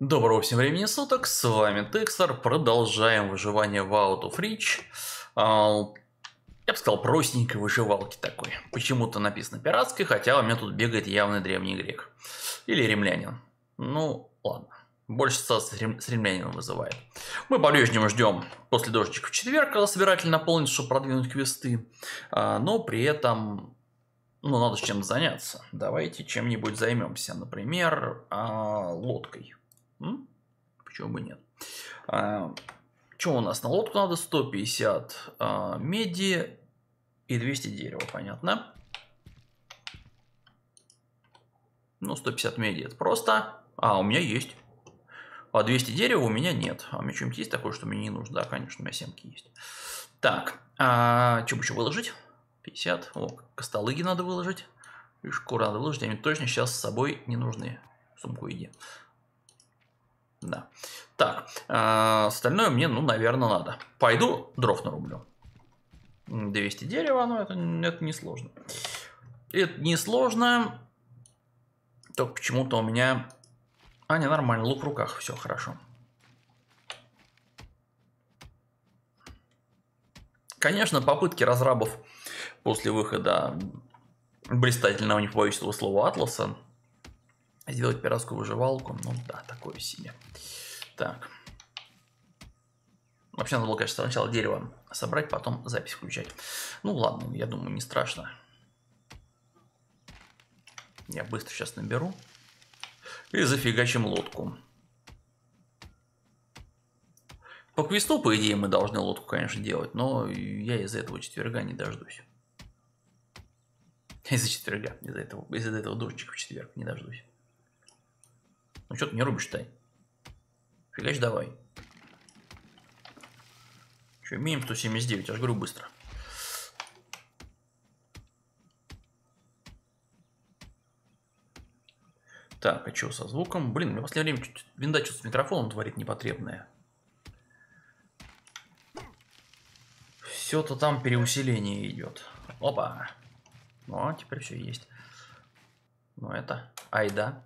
Доброго всем времени суток, с вами Тексер, продолжаем выживание в Out of Reach. А, я бы сказал, простенькой выживалки такой. Почему-то написано пиратской, хотя у меня тут бегает явный древний грек. Или римлянин. Ну, ладно. Больше с римлянином вызывает. Мы по-прежнему ждем после дождичка в четверг, когда собиратель наполнится, чтобы продвинуть квесты. А, но при этом ну, надо чем заняться. Давайте чем-нибудь займемся. Например, а, лодкой. Почему бы нет? А, что у нас на лодку надо? 150 а, меди и 200 дерева, понятно? Ну, 150 меди это просто. А, у меня есть. А 200 дерева у меня нет. А у меня что-нибудь есть такое, что мне не нужно? Да, конечно, у меня семки есть. Так, а, что бы еще выложить? 50. О, костолыги надо выложить. И шкуру надо выложить. Они точно сейчас с собой не нужны. Сумку иди. Да. Так, э, остальное мне, ну, наверное, надо. Пойду дров нарублю. 200 дерева, но это, это не сложно. Это не сложно. Только почему-то у меня... А, не, нормально, лук в руках, все хорошо. Конечно, попытки разрабов после выхода блистательного, не побоюсь этого слова, Атласа Сделать пиратскую выживалку, ну да, такое себе. Так. Вообще надо было, конечно, сначала дерево собрать, потом запись включать. Ну ладно, я думаю, не страшно. Я быстро сейчас наберу. И зафигачим лодку. По квесту, по идее, мы должны лодку, конечно, делать, но я из-за этого четверга не дождусь. Из-за четверга, из-за этого, из-за этого дождичка в четверг не дождусь. Ну что ты не рубишь-то? Фигач давай. Что, имеем 179, я же говорю быстро. Так, а что со звуком? Блин, мне в последнее время винда что-то с микрофоном творит непотребное. Все-то там переусиление идет. Опа. Ну, а теперь все есть. Ну это, ай да.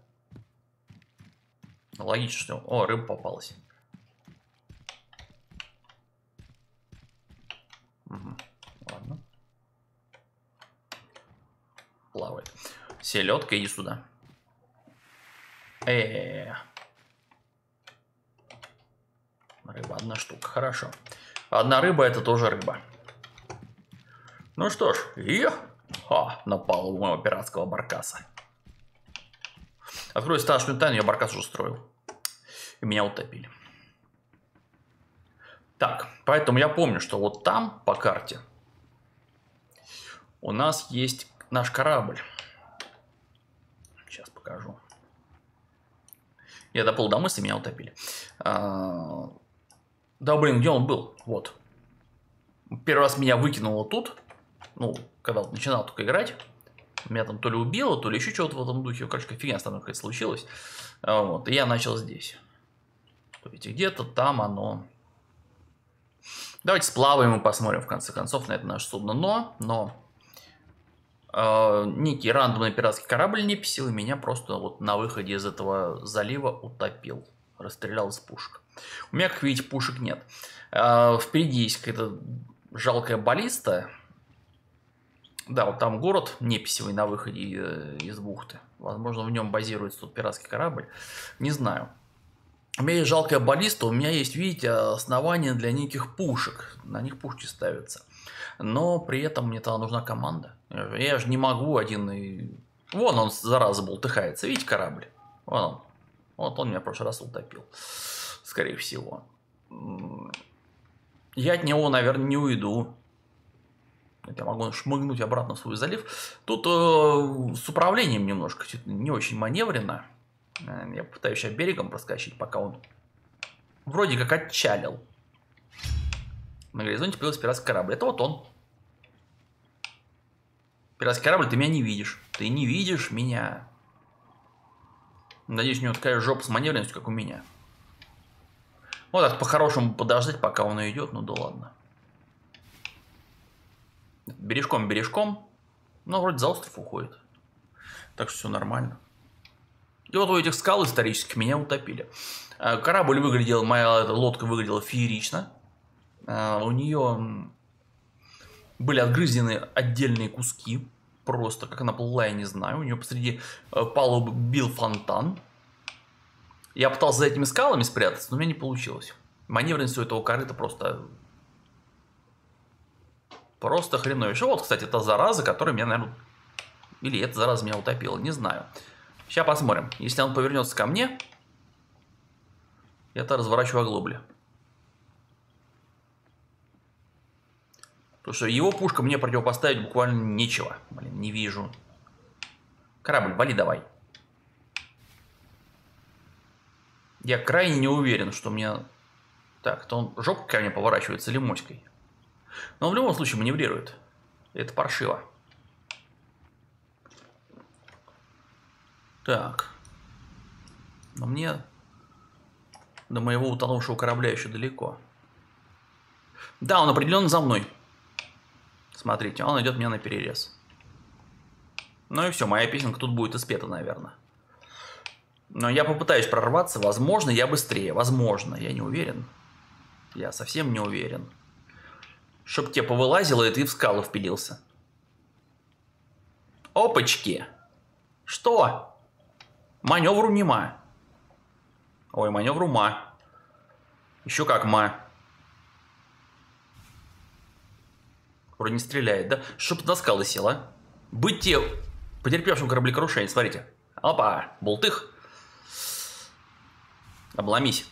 Логично, что... О, рыба попалась. Угу. Ладно. Плавает. Селедка, иди сюда. Э. Рыба одна штука, хорошо. Одна рыба это тоже рыба. Ну что ж, и Ха, напал у моего пиратского баркаса. Открою страшную тайну, я баркас уже строил. И меня утопили. Так, поэтому я помню, что вот там по карте у нас есть наш корабль. Сейчас покажу. Я доплыл до мысли, меня утопили. А... Да, блин, где он был? Вот. Первый раз меня выкинуло тут. Ну, когда вот начинал только играть. Меня там то ли убило, то ли еще что-то в этом духе. Короче, фигня мной какая-то случилась. А, вот, и я начал здесь. То есть где-то там оно. Давайте сплаваем и посмотрим, в конце концов, на это наше судно. Но, но, э, некий рандомный пиратский корабль не писил, и меня просто вот на выходе из этого залива утопил. Расстрелял из пушек. У меня, как видите, пушек нет. Э, впереди есть какая-то жалкая баллиста, да, вот там город Неписевый на выходе э, из бухты. Возможно, в нем базируется тут пиратский корабль. Не знаю. У меня есть жалкая баллиста, у меня есть, видите, основания для неких пушек. На них пушки ставятся. Но при этом мне тогда нужна команда. Я же не могу один и... Вон он, зараза, болтыхается. Видите корабль? Вон он. Вот он меня в прошлый раз утопил. Скорее всего. Я от него, наверное, не уйду я могу шмыгнуть обратно в свой залив. Тут э, с управлением немножко не очень маневренно. Э, я пытаюсь сейчас берегом проскочить, пока он вроде как отчалил. На горизонте появился пиратский корабль. Это вот он. Пиратский корабль, ты меня не видишь. Ты не видишь меня. Надеюсь, у него такая жопа с маневренностью, как у меня. Вот так по-хорошему подождать, пока он идет. Ну да ладно. Бережком, бережком. Ну, вроде за остров уходит. Так что все нормально. И вот у этих скал исторических меня утопили. А, корабль выглядел, моя эта лодка выглядела феерично. А, у нее были отгрызены отдельные куски. Просто как она плыла, я не знаю. У нее посреди э, палубы бил фонтан. Я пытался за этими скалами спрятаться, но у меня не получилось. Маневренность у этого корыта просто... Просто хреновейшая. Вот, кстати, та зараза, которая меня, наверное... Или эта зараза меня утопила, не знаю. Сейчас посмотрим. Если он повернется ко мне, я-то разворачиваю оглобли. Потому что его пушка мне противопоставить буквально нечего. Блин, не вижу. Корабль, вали давай. Я крайне не уверен, что мне... Так, то он жопкой ко мне поворачивается или моськой. Но в любом случае маневрирует. Это паршиво. Так. Но мне до моего утонувшего корабля еще далеко. Да, он определенно за мной. Смотрите, он идет мне на перерез. Ну и все, моя песенка тут будет испета, наверное. Но я попытаюсь прорваться. Возможно, я быстрее. Возможно, я не уверен. Я совсем не уверен. Чтоб тебе повылазило, и ты в скалу впилился. Опачки! Что? Маневру нема. Ой, маневру ма. Еще как ма. Вроде не стреляет, да? Чтоб на скалы села. Быть те потерпевшим кораблекрушение, смотрите. Опа, болтых. Обломись.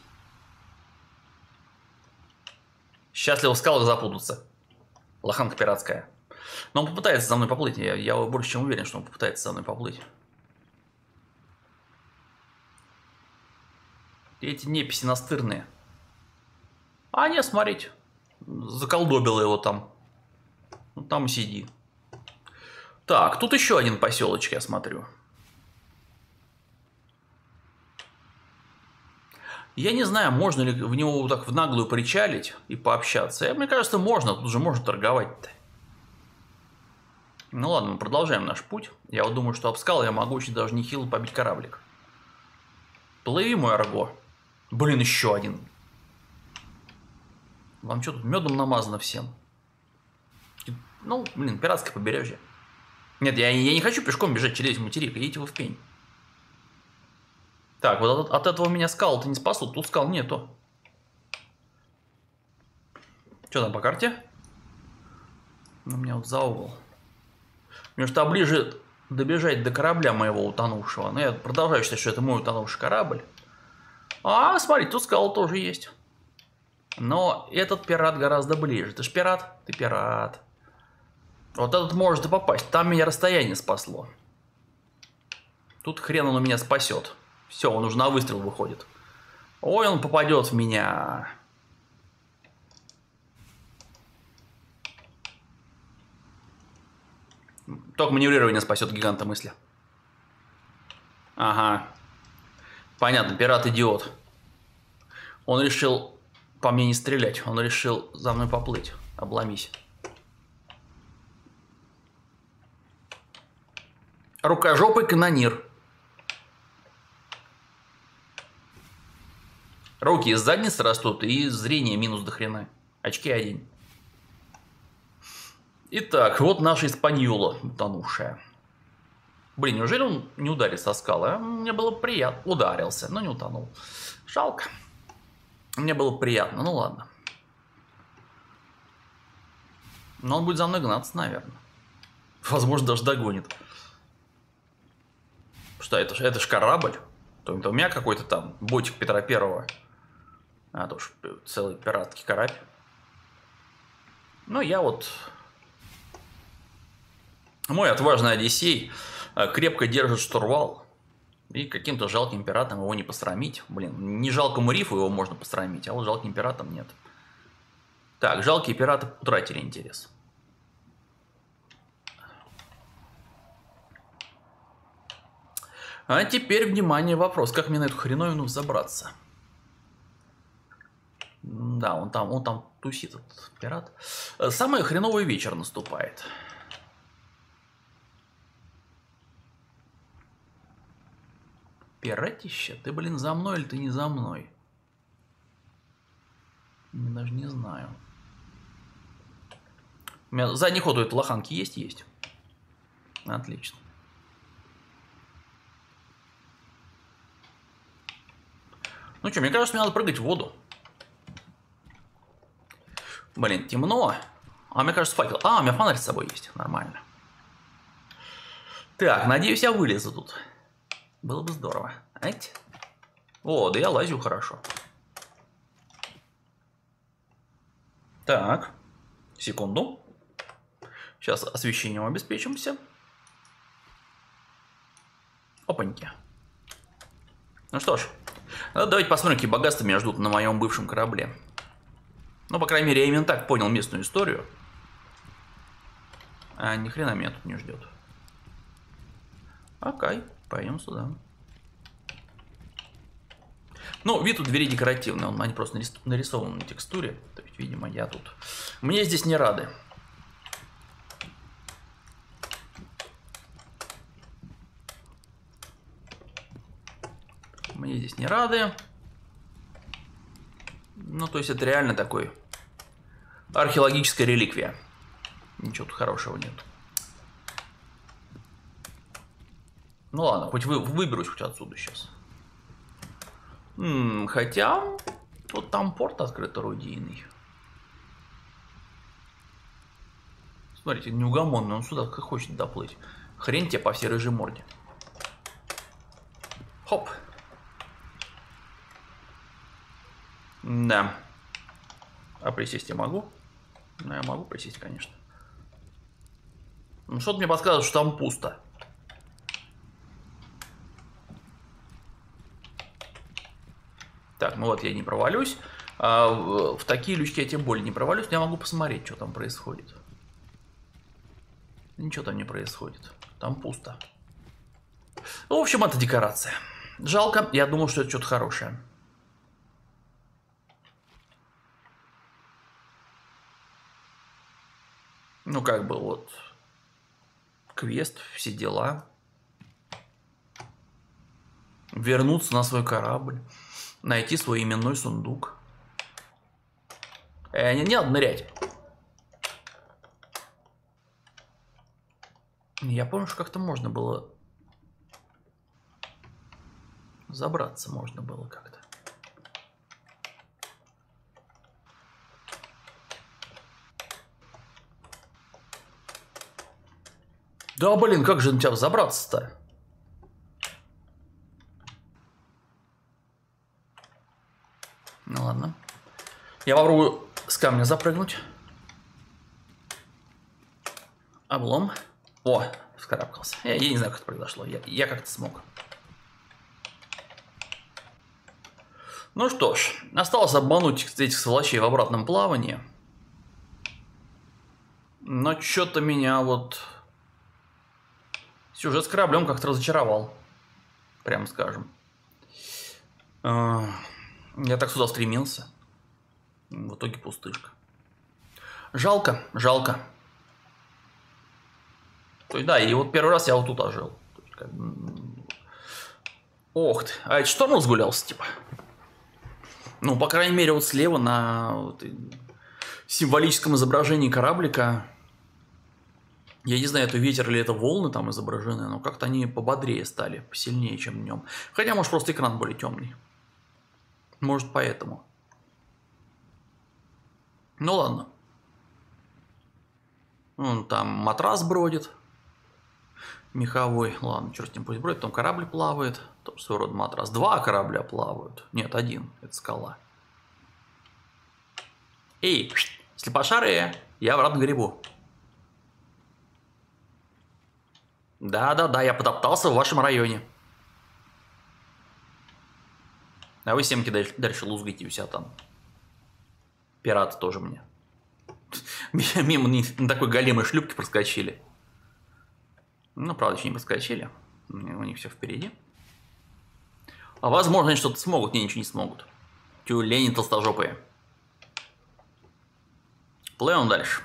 Счастливо в скалах запутаться. Лоханка пиратская. Но он попытается за мной поплыть. Я, я больше чем уверен, что он попытается за мной поплыть. Эти неписи настырные. А не, смотрите. Заколдобило его там. Ну, там сиди. Так, тут еще один поселочек, я смотрю. Я не знаю, можно ли в него вот так в наглую причалить и пообщаться. Я, мне кажется, можно. Тут уже можно торговать-то. Ну ладно, мы продолжаем наш путь. Я вот думаю, что об скал я могу очень даже нехило побить кораблик. Плыви, мой арго. Блин, еще один. Вам что тут медом намазано всем? Ну, блин, пиратское побережье. Нет, я, я не хочу пешком бежать через материк, идите вы в пень. Так, вот от, от этого меня скал-то не спасут, тут скал нету. Что там по карте? Ну, меня вот за угол. Мне что ближе добежать до корабля моего утонувшего. Но я продолжаю считать, что это мой утонувший корабль. А, смотри, тут скал тоже есть. Но этот пират гораздо ближе. Ты ж пират? Ты пират. Вот этот может и попасть. Там меня расстояние спасло. Тут хрен он у меня спасет. Все, он уже на выстрел выходит. Ой, он попадет в меня. Только маневрирование спасет гиганта мысли. Ага. Понятно, пират идиот. Он решил по мне не стрелять. Он решил за мной поплыть. Обломись. Рукожопый канонир. Руки из задницы растут и зрение минус до хрена. Очки один. Итак, вот наша Испаньола утонувшая. Блин, неужели он не ударит со скалы? А? Мне было приятно. Ударился, но не утонул. Жалко. Мне было приятно, ну ладно. Но он будет за мной гнаться, наверное. Возможно, даже догонит. Что, это, это ж корабль? То это у меня какой-то там ботик Петра Первого. А, то уж целый пиратский корабль. Ну, я вот... Мой отважный Одиссей э, крепко держит штурвал. И каким-то жалким пиратом его не посрамить. Блин, не жалкому рифу его можно посрамить, а вот жалким пиратом нет. Так, жалкие пираты утратили интерес. А теперь, внимание, вопрос. Как мне на эту хреновину забраться? Да, он там, он там тусит, этот пират. Э, самый хреновый вечер наступает. Пиратище? Ты, блин, за мной или ты не за мной? Даже не знаю. У меня задний ход у этой лоханки есть? Есть. Отлично. Ну что, мне кажется, мне надо прыгать в воду. Блин, темно. А мне кажется, факел. А, у меня фонарь с собой есть. Нормально. Так, надеюсь, я вылезу тут. Было бы здорово. Эть. О, да я лазю хорошо. Так. Секунду. Сейчас освещением обеспечимся. Опаньки. Ну что ж, давайте посмотрим, какие богатства меня ждут на моем бывшем корабле. Ну, по крайней мере, я именно так понял местную историю. А ни хрена меня тут не ждет. Окей, пойдем сюда. Ну, вид у двери декоративный, он, они просто нарисованы на текстуре. То есть, видимо, я тут... Мне здесь не рады. Мне здесь не рады. Ну, то есть, это реально такой археологическая реликвия. Ничего тут хорошего нет. Ну ладно, хоть вы, выберусь хоть отсюда сейчас. М -м, хотя, вот там порт открыт орудийный. Смотрите, неугомонный, он сюда как хочет доплыть. Хрень тебе по всей рыжей морде. Хоп. Да. А присесть я могу? Ну, я могу присесть, конечно. Ну, что-то мне подсказывает, что там пусто. Так, ну вот я не провалюсь. А в, такие лючки я тем более не провалюсь, я могу посмотреть, что там происходит. Ничего там не происходит. Там пусто. Ну, в общем, это декорация. Жалко, я думал, что это что-то хорошее. Ну, как бы вот квест, все дела. Вернуться на свой корабль. Найти свой именной сундук. Э, не, не надо нырять. Я помню, что как-то можно было забраться можно было как-то. Да, блин, как же на тебя забраться-то? Ну ладно. Я попробую с камня запрыгнуть. Облом. О, вскарабкался. Я, я не знаю, как это произошло. Я, я как-то смог. Ну что ж, осталось обмануть этих сволочей в обратном плавании. Но что-то меня вот Сюжет с кораблем как-то разочаровал. Прямо скажем. А, я так сюда стремился. В итоге пустышка. Жалко, жалко. То есть, да, и вот первый раз я вот тут ожил. Ох ты, а это шторм разгулялся, типа? Ну, по крайней мере, вот слева на вот, символическом изображении кораблика я не знаю, это ветер или это волны там изображены, но как-то они пободрее стали, посильнее, чем днем. Хотя, может, просто экран более темный. Может, поэтому. Ну ладно. Вон там матрас бродит. Меховой. Ладно, черт с ним пусть бродит. Там корабль плавает. Тоже своего рода матрас. Два корабля плавают. Нет, один. Это скала. Эй, слепошарые, я обратно грибу. Да-да-да, я потоптался в вашем районе. А вы семки дальше, дальше лузгаете у себя там. Пираты тоже мне. Мимо на такой големой шлюпки проскочили. Ну, правда, еще не проскочили. У них все впереди. А возможно, они что-то смогут. Не, ничего не смогут. Тюлени толстожопые. Плывем дальше.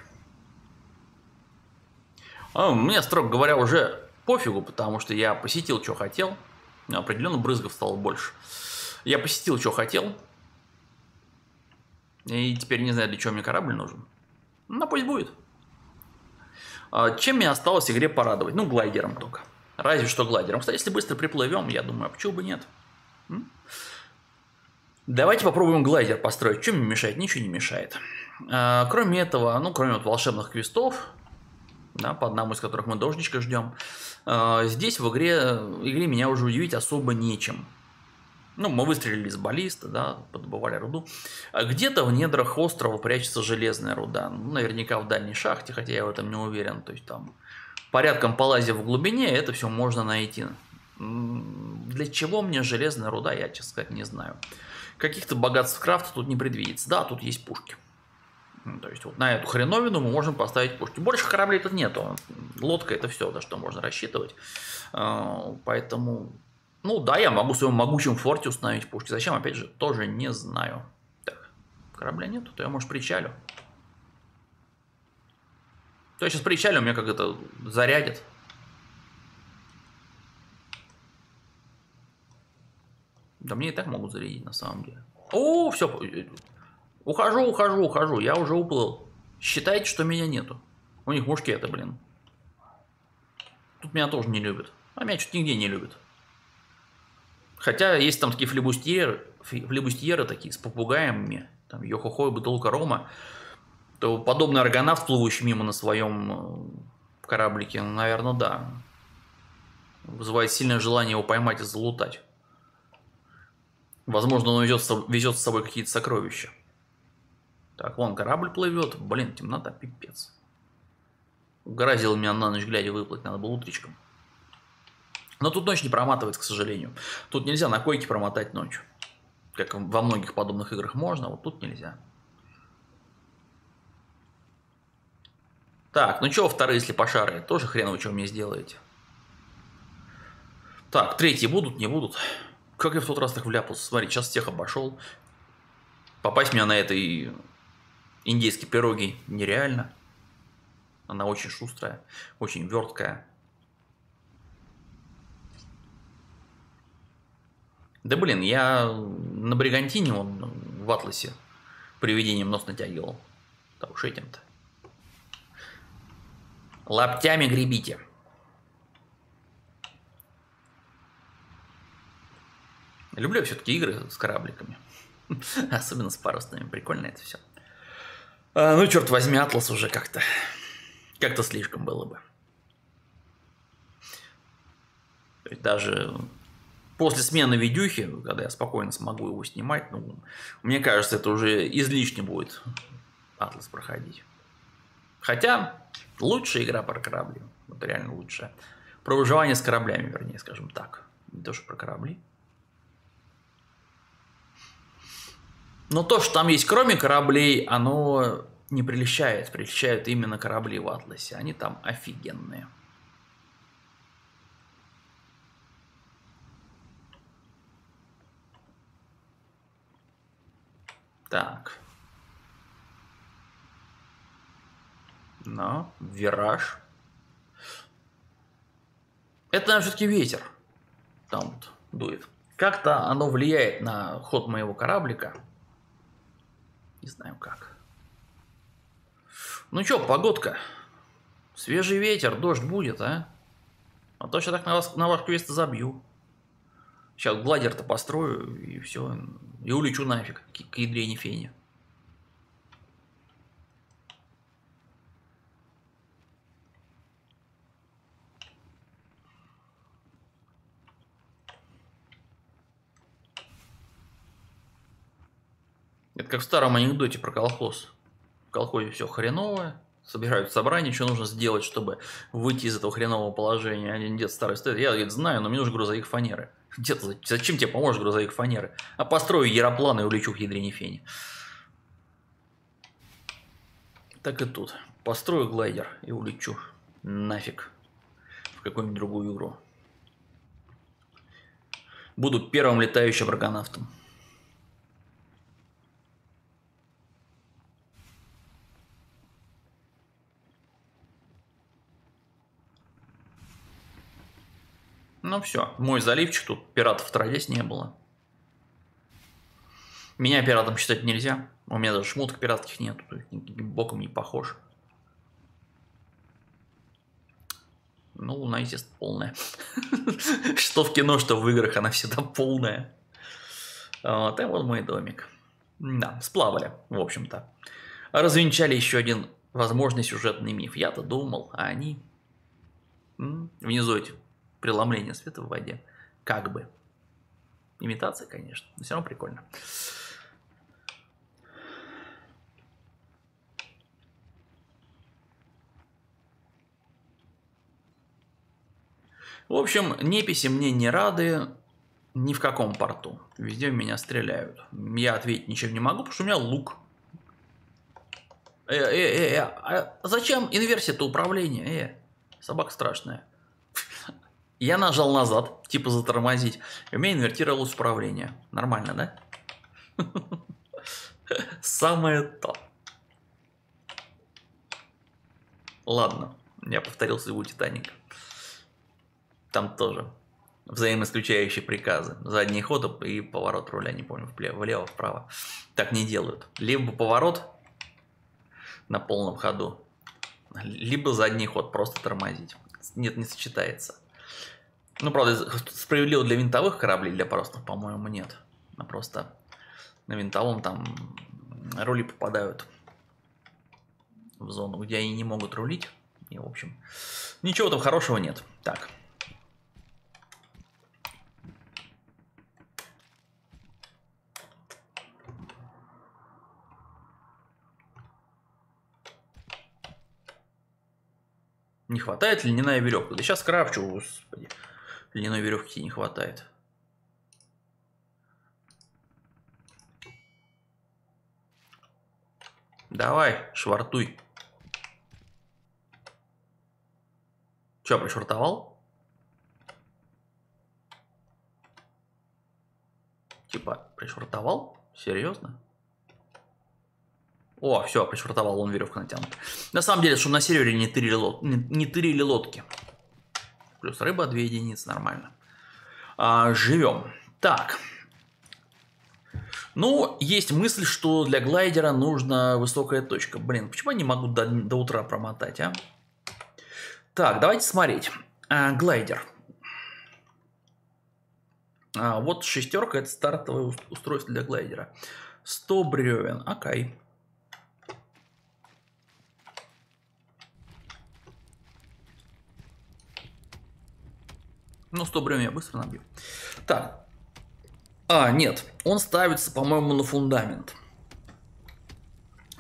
А, мне, строго говоря, уже пофигу, потому что я посетил, что хотел. Определенно брызгов стало больше. Я посетил, что хотел. И теперь не знаю, для чего мне корабль нужен. Ну, пусть будет. А чем мне осталось игре порадовать? Ну, глайдером только. Разве что глайдером. Кстати, если быстро приплывем, я думаю, а почему бы нет? Давайте попробуем глайдер построить. Чем мне мешает? Ничего не мешает. А, кроме этого, ну, кроме вот волшебных квестов, да, по одному из которых мы дождичка ждем, а, здесь в игре, игре меня уже удивить особо нечем. Ну, мы выстрелили из баллиста, да, подобывали руду. А где-то в недрах острова прячется железная руда. Ну, наверняка в дальней шахте, хотя я в этом не уверен. То есть там порядком полазив в глубине, это все можно найти. Для чего мне железная руда, я, честно сказать, не знаю. Каких-то богатств крафта тут не предвидится. Да, тут есть пушки. То есть вот на эту хреновину мы можем поставить пушки. Больше кораблей тут нету. Лодка это все, на что можно рассчитывать. А, поэтому, ну да, я могу в своем могучем форте установить пушки. Зачем, опять же, тоже не знаю. Так, корабля нету, то я, может, причалю. То я сейчас причалю, меня как это зарядит. Да мне и так могут зарядить на самом деле. О, все. Ухожу, ухожу, ухожу. Я уже уплыл. Считайте, что меня нету. У них мушкеты, блин. Тут меня тоже не любят. А меня что-то нигде не любят. Хотя есть там такие флебустьеры, флебустьеры такие с попугаями, там Йохохо и Бутылка Рома, то подобный аргонавт, плывущий мимо на своем э, кораблике, наверное, да. Вызывает сильное желание его поймать и залутать. Возможно, он везет, везет с собой какие-то сокровища. Так, вон корабль плывет. Блин, темнота, пипец. Угораздило меня на ночь глядя выплыть, надо было утречком. Но тут ночь не проматывается, к сожалению. Тут нельзя на койке промотать ночь. Как во многих подобных играх можно, вот тут нельзя. Так, ну что вторые слепошары? Тоже хрен вы что мне сделаете. Так, третьи будут, не будут. Как я в тот раз так вляпался? Смотри, сейчас всех обошел. Попасть меня на этой индейской пироги нереально. Она очень шустрая, очень верткая. Да блин, я на Бригантине он в Атласе привидением нос натягивал. Так уж этим-то. Лаптями гребите. Люблю все-таки игры с корабликами. Особенно с парусными. Прикольно это все. А, ну, черт возьми, Атлас уже как-то... Как-то слишком было бы. Даже после смены видюхи, когда я спокойно смогу его снимать, ну, мне кажется, это уже излишне будет Атлас проходить. Хотя, лучшая игра про корабли. Вот реально лучшая. Про выживание с кораблями, вернее, скажем так. Не то, что про корабли. Но то, что там есть кроме кораблей, оно не прельщает. Прельщают именно корабли в Атласе. Они там офигенные. Так. Но, вираж. Это, наверное, все-таки ветер. Там вот дует. Как-то оно влияет на ход моего кораблика. Не знаю как. Ну чё, погодка? Свежий ветер, дождь будет, а? А то сейчас так на, вас, на ваш квест забью. Сейчас гладер-то построю, и все. И улечу нафиг к, к ядрене фене. Это как в старом анекдоте про колхоз. В колхозе все хреновое, собирают собрание, что нужно сделать, чтобы выйти из этого хренового положения. Один дед старый стоит, я говорит, знаю, но мне нужны грузовик фанеры. Дед, зачем тебе поможет грузовик фанеры? А построю яроплан и улечу к ядрине фени. Так и тут. Построю глайдер и улечу. Нафиг. В какую-нибудь другую игру. Буду первым летающим аргонавтом. Ну все, мой заливчик тут, пиратов отродясь не было. Меня пиратом считать нельзя. У меня даже шмоток пиратских нет, боком не похож. Ну, луна, естественно, полная. Что в кино, что в играх, она всегда полная. Вот, и вот мой домик. Да, сплавали, в общем-то. Развенчали еще один возможный сюжетный миф. Я-то думал, а они... Внизу эти преломление света в воде. Как бы. Имитация, конечно, но все равно прикольно. В общем, неписи мне не рады ни в каком порту. Везде меня стреляют. Я ответить ничем не могу, потому что у меня лук. Э, э, э, э, а зачем инверсия-то управления? Э, собака страшная. Я нажал назад, типа затормозить, и у меня инвертировалось управление. Нормально, да? Самое то. Ладно, я повторил своего Титаника. Там тоже взаимоисключающие приказы. Задний ход и поворот руля, не помню, влево, вправо. Так не делают. Либо поворот на полном ходу, либо задний ход, просто тормозить. Нет, не сочетается. Ну, правда, справедливо для винтовых кораблей, для парусных, по-моему, нет. А просто на винтовом там рули попадают в зону, где они не могут рулить. И, в общем, ничего там хорошего нет. Так. Не хватает льняная веревка. Да сейчас крафчу. Льняной веревки не хватает. Давай, швартуй. Че, пришвартовал? Типа, пришвартовал? Серьезно? О, все, пришвартовал, он веревка натянут. На самом деле, чтобы на сервере не тырили, лод... не, не тырили лодки. Плюс рыба 2 единицы, нормально. А, живем. Так. Ну, есть мысль, что для глайдера нужна высокая точка. Блин, почему я не могу до, до утра промотать, а? Так, давайте смотреть. А, глайдер. А, вот шестерка, это стартовое устройство для глайдера. 100 бревен, окей. Ну, 100 бревен я быстро набью. Так. А, нет. Он ставится, по-моему, на фундамент.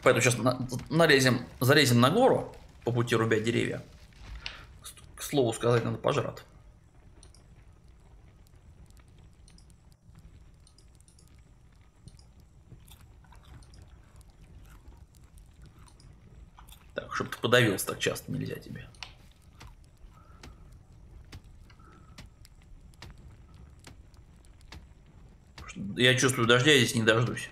Поэтому сейчас на, налезем, залезем на гору по пути рубя деревья. К слову сказать, надо пожрать. Так, чтобы ты подавился так часто нельзя тебе. Я чувствую, дождя я здесь не дождусь.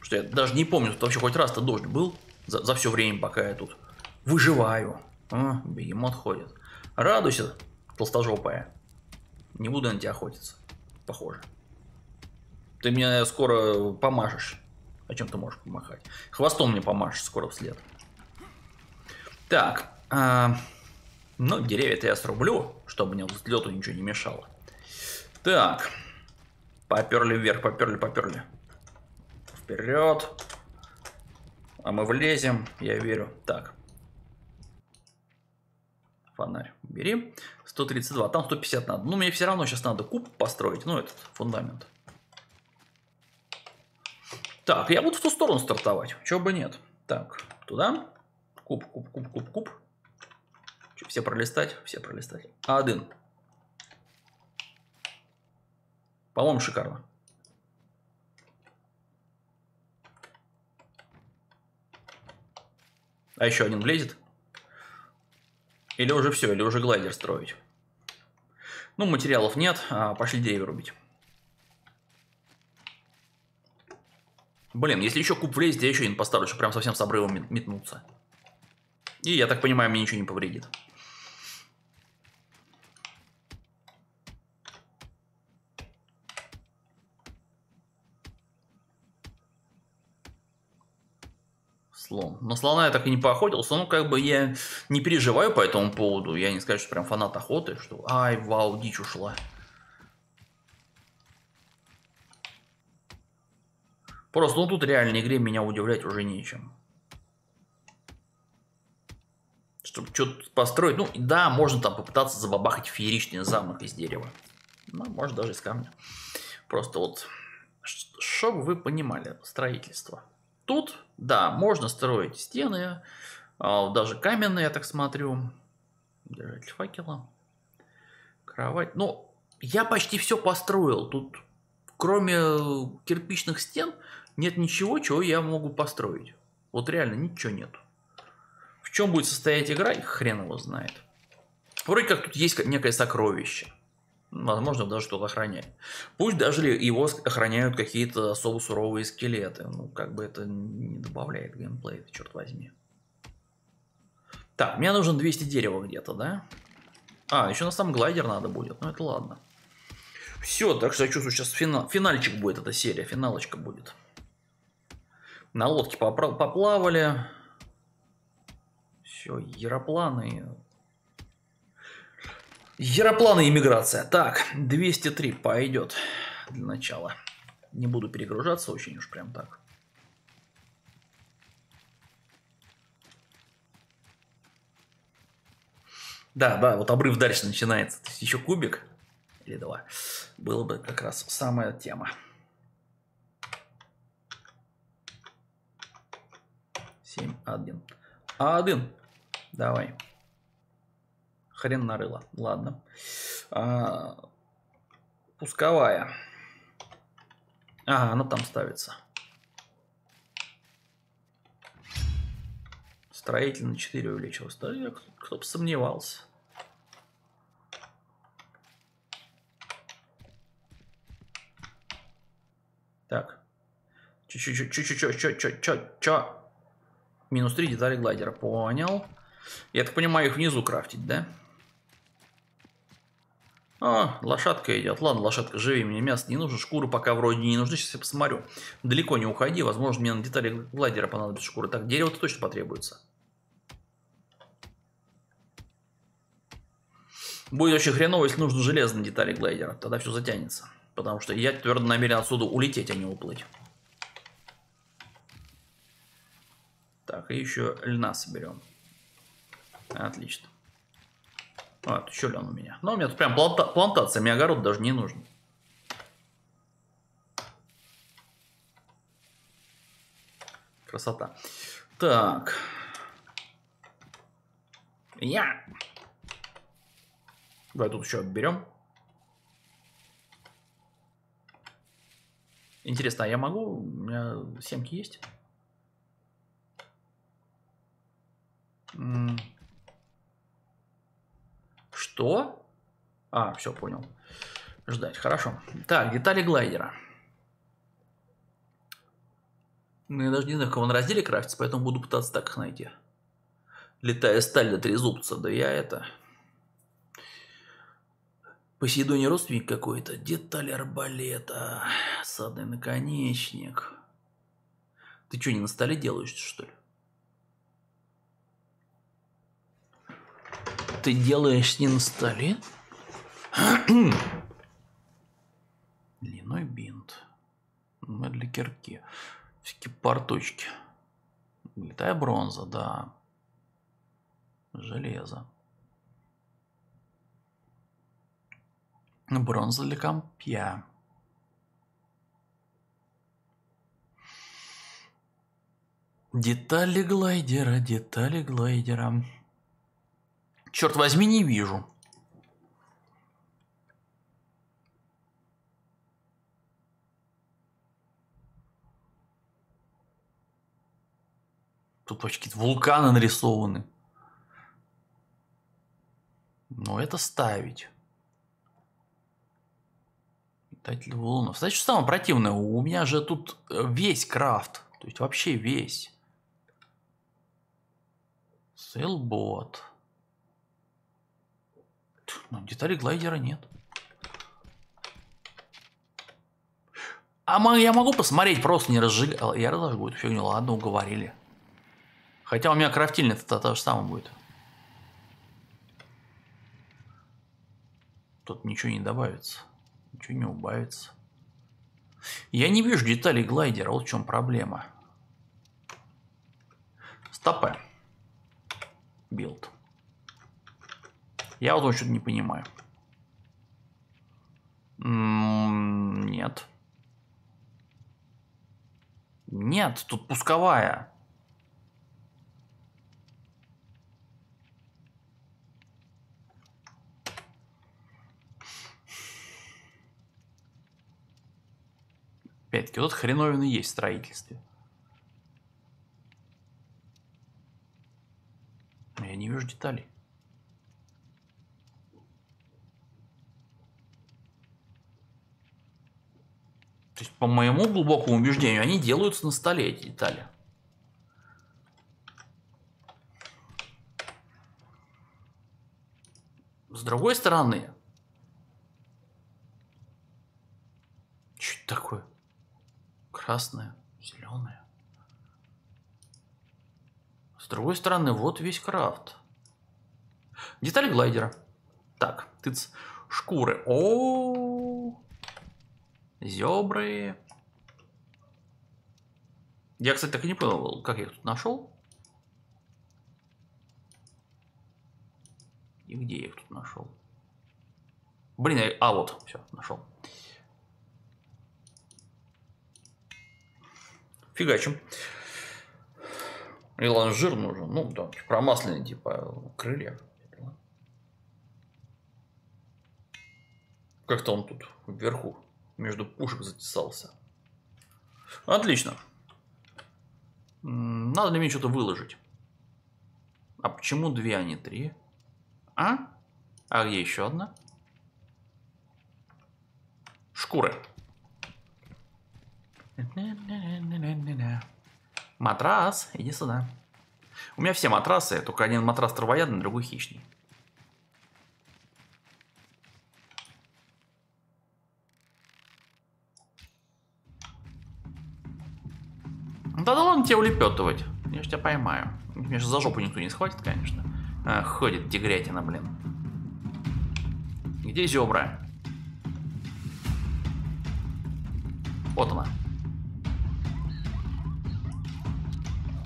Что я даже не помню, вообще хоть раз-то дождь был за, за все время, пока я тут выживаю. А, бегемот ходит. Радуйся, толстожопая. Не буду на тебя охотиться. Похоже. Ты мне скоро помашешь. О чем ты можешь помахать? Хвостом мне помашешь скоро вслед. Так. А, ну, деревья-то я срублю, чтобы мне взлету ничего не мешало. Так. Поперли вверх, поперли, поперли. Вперед. А мы влезем, я верю. Так. Фонарь бери. 132, там 150 надо. Ну, мне все равно сейчас надо куб построить. Ну, этот фундамент. Так, я буду в ту сторону стартовать. Чего бы нет. Так, туда. Куб, куб, куб, куб, куб. Че, все пролистать? Все пролистать. Один. По-моему, шикарно. А еще один влезет? Или уже все, или уже глайдер строить? Ну, материалов нет, а пошли деревья рубить. Блин, если еще куб влезет, я еще один поставлю, чтобы прям совсем с обрывом метнуться. И, я так понимаю, мне ничего не повредит. Слон. На слона я так и не поохотился. Ну, как бы я не переживаю по этому поводу. Я не скажу, что прям фанат охоты, что ай, вау, дичь ушла. Просто, ну тут реальной игре меня удивлять уже нечем. Чтобы что-то построить. Ну, да, можно там попытаться забабахать фееричный замок из дерева. Ну, может даже из камня. Просто вот, чтобы вы понимали, строительство. Тут, да, можно строить стены, а, даже каменные, я так смотрю. Держатель факела. Кровать. Ну, я почти все построил. Тут, кроме кирпичных стен, нет ничего, чего я могу построить. Вот реально ничего нет. В чем будет состоять игра, хрен его знает. Вроде как тут есть некое сокровище. Возможно, даже что-то охраняет. Пусть даже его охраняют какие-то особо суровые скелеты. Ну, как бы это не добавляет геймплей, черт возьми. Так, мне нужно 200 дерева где-то, да? А, еще на сам глайдер надо будет. Ну, это ладно. Все, так что я чувствую, сейчас финал, финальчик будет эта серия, финалочка будет. На лодке поплавали. Все, яропланы. Яропланы иммиграция. Так, 203 пойдет для начала. Не буду перегружаться очень уж прям так. Да, да, вот обрыв дальше начинается. То есть еще кубик или два. Было бы как раз самая тема. 7, 1. А1. Давай. Хрен нарыло. Ладно. А, пусковая. Ага, она там ставится. Строитель на 4 увеличилось. Да, кто бы сомневался. Так. Чуть-чуть, Минус 3 детали глайдера. Понял. Я так понимаю, их внизу крафтить, да? А, лошадка идет. Ладно, лошадка, живи, мне мясо не нужно, шкуры пока вроде не нужны, сейчас я посмотрю. Далеко не уходи, возможно, мне на детали глайдера понадобится шкуры. Так, дерево-то точно потребуется. Будет очень хреново, если нужно железо на детали глайдера. Тогда все затянется. Потому что я твердо намерен отсюда улететь, а не уплыть. Так, и еще льна соберем. Отлично. Вот, еще лен у меня. Но у меня тут прям планта плантация, мне огород даже не нужен. Красота. Так. Я. Давай тут еще берем. Интересно, а я могу? У меня семки есть? Что? А, все, понял. Ждать, хорошо. Так, детали глайдера. Ну, я даже не знаю, каком он разделе крафтится, поэтому буду пытаться так их найти. Летая сталь до трезубца, да я это... Посейдоне родственник какой-то. Деталь арбалета. Садный наконечник. Ты что, не на столе делаешь, что ли? Ты делаешь не на столе? Длиной бинт. Мы для кирки. Всякие порточки. Летая бронза, да. Железо. Бронза для компья. Детали глайдера, детали глайдера. Черт возьми, не вижу. Тут вообще какие-то вулканы нарисованы. Но это ставить. Метатель вулунов. Знаете, что самое противное? У меня же тут э, весь крафт. То есть вообще весь. Сейлбот. Ну, деталей глайдера нет. А я могу посмотреть, просто не разжигал. Я разожгу эту фигню, ладно, уговорили. Хотя у меня крафтильня то то же самое будет. Тут ничего не добавится. Ничего не убавится. Я не вижу деталей глайдера, вот в чем проблема. Стопэ. Билд. Я вот что-то не понимаю. Нет. Нет, тут пусковая. Опять-таки, вот хреновина есть в строительстве. Я не вижу деталей. То есть, по моему глубокому убеждению, они делаются на столе, эти детали. С другой стороны, что это такое? Красное, зеленое. С другой стороны, вот весь крафт. Детали глайдера. Так, тыц. Шкуры. О, -о, -о. Зебры. Я, кстати, так и не понял, как я их тут нашел. И где я их тут нашел? Блин, я... а вот, все, нашел. Фигачим. И лонжир нужен. Ну, да, промасленный, типа, крылья. Как-то он тут вверху между пушек затесался. Отлично. Надо ли мне что-то выложить? А почему две, а не три? А? А где еще одна? Шкуры. Матрас, иди сюда. У меня все матрасы, только один матрас травоядный, другой хищный. Да ладно тебя улепетывать. Я ж тебя поймаю. Меня же за жопу никто не схватит, конечно. А, ходит тигрятина, блин. Где зебра? Вот она.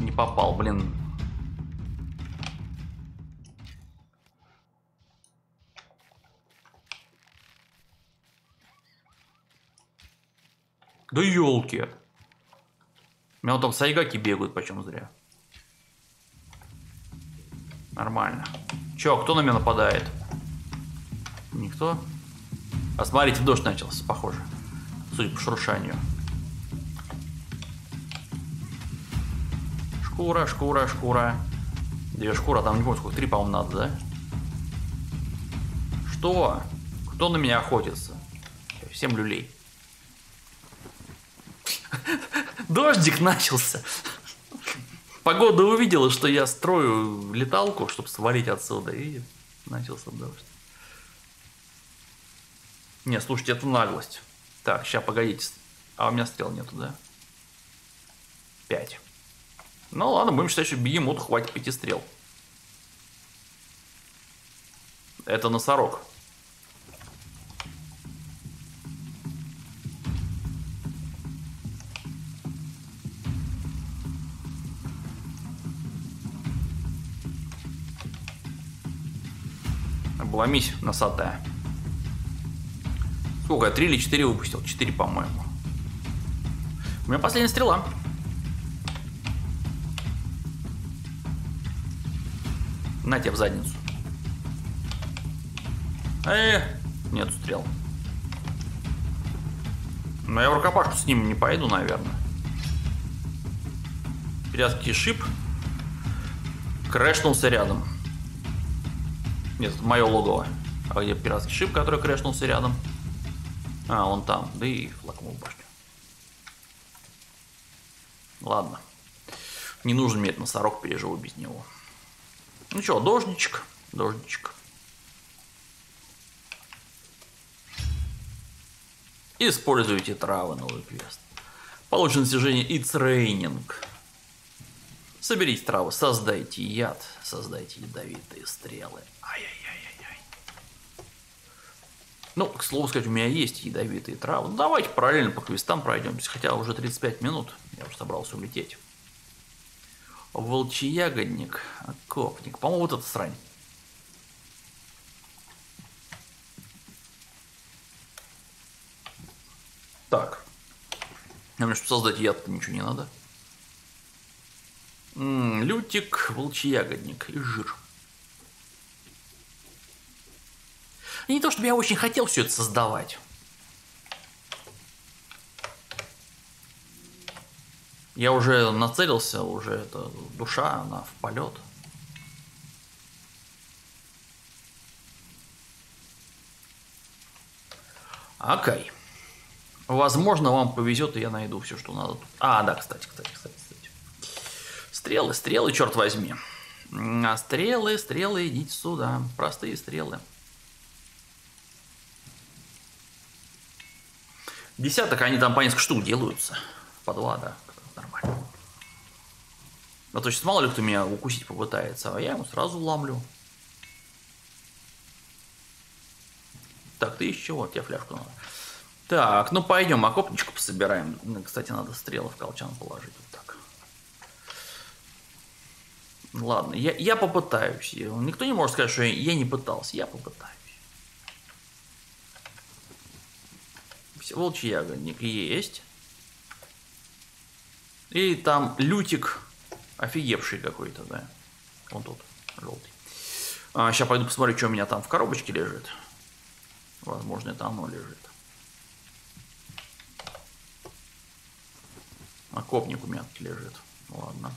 Не попал, блин. Да елки. У меня вот там сайгаки бегают, почем зря. Нормально. Че, кто на меня нападает? Никто? А смотрите, дождь начался, похоже. Судя по шуршанию. Шкура, шкура, шкура. Две шкура, там не помню сколько, три, по-моему, надо, да? Что? Кто на меня охотится? Всем люлей. Дождик начался. Погода увидела, что я строю леталку, чтобы свалить отсюда, и начался дождь. Не, слушайте, это наглость. Так, сейчас, погодите. А у меня стрел нету, да? Пять. Ну ладно, будем считать, что бегемоту хватит пяти стрел. Это носорог. Обломись, носатая. Сколько я? Три или четыре выпустил? Четыре, по-моему. У меня последняя стрела. На тебе в задницу. Э, нет стрел. Но я в рукопашку с ним не пойду, наверное. Пиратский шип крэшнулся рядом. Нет, это мое логово. А где пиратский шип, который крэшнулся рядом? А, он там. Да и флакнул башню. Ладно. Не нужен мне этот носорог, переживу без него. Ну что, дождичек, дождичек. Используйте травы, новый квест. Получено достижение It's Raining. Соберите травы, создайте яд, создайте ядовитые стрелы. Ай-яй-яй-яй-яй. Ну, к слову сказать, у меня есть ядовитые травы. Ну, давайте параллельно по квестам пройдемся, хотя уже 35 минут. Я уже собрался улететь. Волчий ягодник, окопник. По-моему, вот эта срань. Так. Мне, чтобы создать яд, ничего не надо. Лютик, волчий ягодник и жир. И не то, чтобы я очень хотел все это создавать. Я уже нацелился, уже это душа, она в полет. Окей. Возможно, вам повезет, и я найду все, что надо. А, да, кстати, кстати, кстати. Стрелы, стрелы, черт возьми. А стрелы, стрелы, идите сюда. Простые стрелы. Десяток, они там по несколько штук делаются. По два, да. Нормально. А то сейчас мало ли кто меня укусить попытается, а я ему сразу ламлю. Так, ты из чего? Тебе фляжку надо. Так, ну пойдем, окопничку пособираем. Кстати, надо стрелы в колчан положить. Вот так. Ладно, я, я попытаюсь. Никто не может сказать, что я, я не пытался. Я попытаюсь. Волчий ягодник есть. И там лютик офигевший какой-то, да. Он тут, желтый. А, сейчас пойду посмотрю, что у меня там в коробочке лежит. Возможно, это оно лежит. Окопник у меня лежит. Ладно.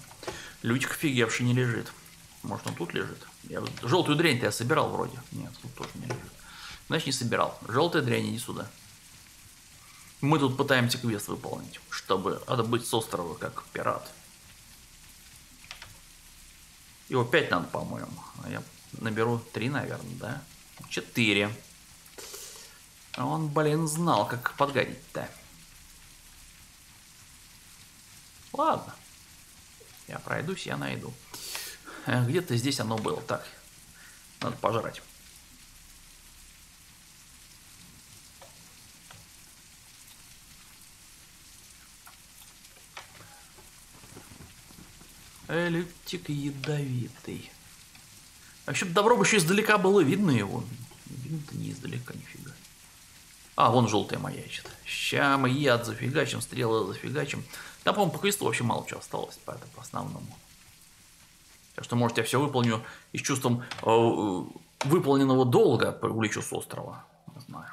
Лютик офигевший не лежит. Может, он тут лежит? Я желтую дрянь-то я собирал вроде. Нет, тут тоже не лежит. Значит, не собирал. Желтая дрянь, иди сюда. Мы тут пытаемся квест выполнить, чтобы отбыть с острова как пират. Его пять надо, по-моему. А я наберу три, наверное, да? Четыре. А он, блин, знал, как подгадить-то. Ладно. Я пройдусь, я найду. Э, где-то здесь оно было. Так, надо пожрать. Электик ядовитый. А вообще добро бы еще издалека было видно его. Видно-то не издалека нифига. А, вон желтая маячит. Ща мы яд зафигачим, стрелы зафигачим. Там, по-моему, по квесту вообще мало чего осталось по, это, по основному. Так что, может, я все выполню и с чувством э, выполненного долга улечу с острова. Не знаю.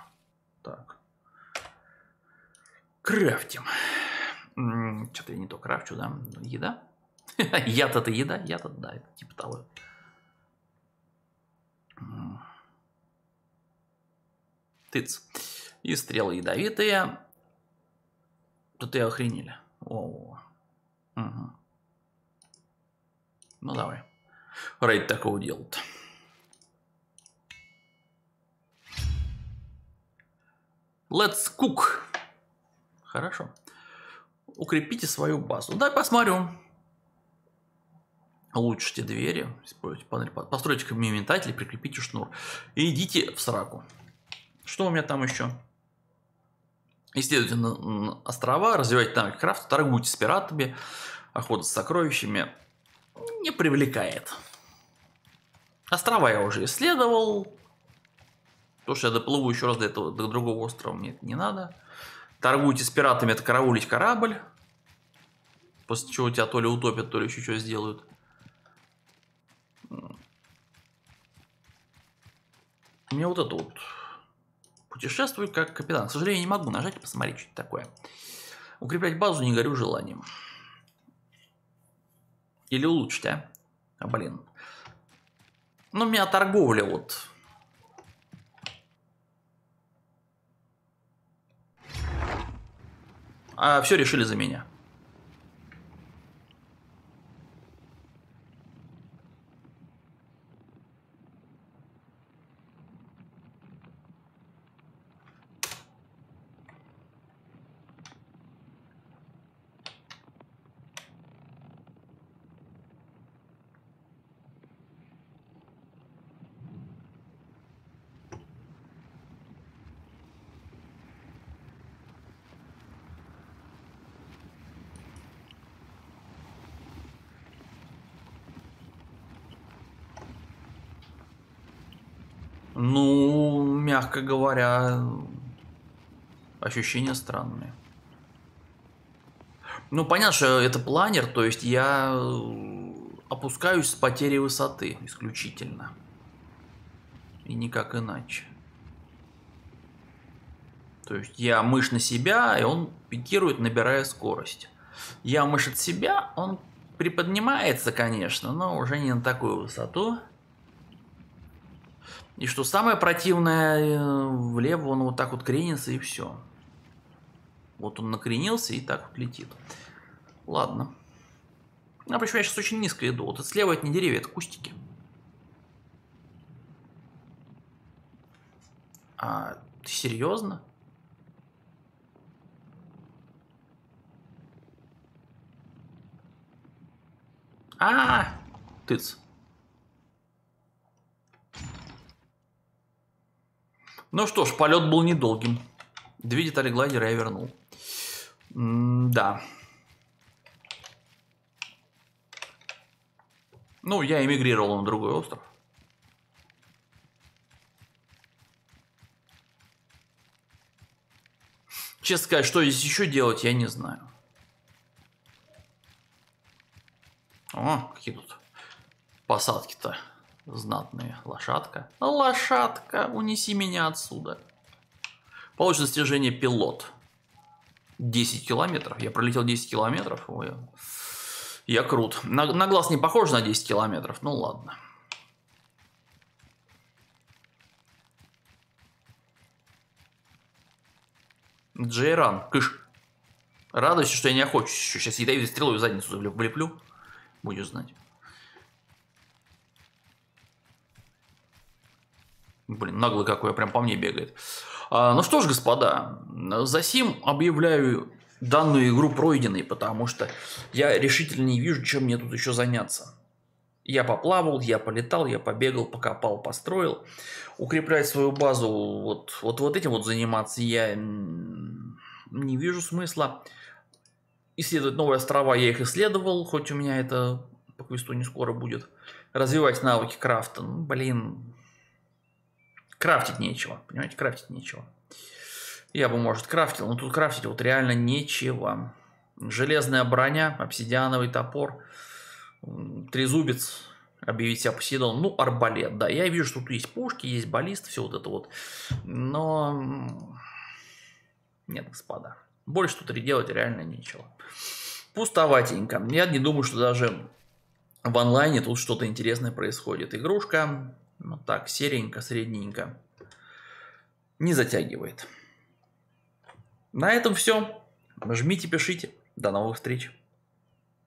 Так. Крафтим. Что-то я не то крафчу, да? Еда? Яд это еда? Яд это, да, это типа того. Тыц. И стрелы ядовитые. Тут и охренели. О, угу. Ну давай. Ради такого делать. Let's cook. Хорошо. Укрепите свою базу. Дай посмотрю. Улучшите двери, постройте камень прикрепите шнур. И идите в сраку. Что у меня там еще? Исследуйте острова, развивайте там крафт, торгуйте с пиратами, охота с сокровищами. Не привлекает. Острова я уже исследовал. То, что я доплыву еще раз до этого, до другого острова, мне это не надо. Торгуйте с пиратами, это караулить корабль. После чего тебя то ли утопят, то ли еще что сделают. Мне вот это вот Путешествую как капитан. К сожалению, не могу нажать и посмотреть, что это такое. Укреплять базу не горю желанием. Или улучшить, а? А, блин. Ну, меня торговля вот. А все решили за меня. Ну, мягко говоря, ощущения странные. Ну, понятно, что это планер, то есть я опускаюсь с потерей высоты исключительно. И никак иначе. То есть я мышь на себя, и он пикирует, набирая скорость. Я мышь от себя, он приподнимается, конечно, но уже не на такую высоту. И что самое противное, э, влево он вот так вот кренится и все. Вот он накренился и так вот летит. Ладно. А почему я сейчас очень низко иду? Вот слева это не деревья, это кустики. А ты серьезно? А, тыц. Ну что ж, полет был недолгим. Две детали глайдера я вернул. М да. Ну, я эмигрировал на другой остров. Честно сказать, что здесь еще делать, я не знаю. О, какие тут посадки-то знатные. Лошадка. Лошадка, унеси меня отсюда. Получено достижение пилот. 10 километров. Я пролетел 10 километров. Ой, я крут. На, на глаз не похож на 10 километров. Ну ладно. Джейран, кыш. Радуйся, что я не охочусь еще. Сейчас ядовитую стрелу в задницу влеплю. Будешь знать. Блин, наглый какой, прям по мне бегает. А, ну что ж, господа, за сим объявляю данную игру пройденной, потому что я решительно не вижу, чем мне тут еще заняться. Я поплавал, я полетал, я побегал, покопал, построил. Укреплять свою базу, вот, вот, вот этим вот заниматься я не вижу смысла. Исследовать новые острова я их исследовал, хоть у меня это по квесту не скоро будет. Развивать навыки крафта, ну, блин, крафтить нечего, понимаете, крафтить нечего. Я бы, может, крафтил, но тут крафтить вот реально нечего. Железная броня, обсидиановый топор, трезубец, объявить себя Посейдон, ну, арбалет, да. Я вижу, что тут есть пушки, есть баллист, все вот это вот. Но... Нет, господа. Больше тут делать реально нечего. Пустоватенько. Я не думаю, что даже в онлайне тут что-то интересное происходит. Игрушка, вот так, серенько, средненько. Не затягивает. На этом все. Жмите, пишите. До новых встреч.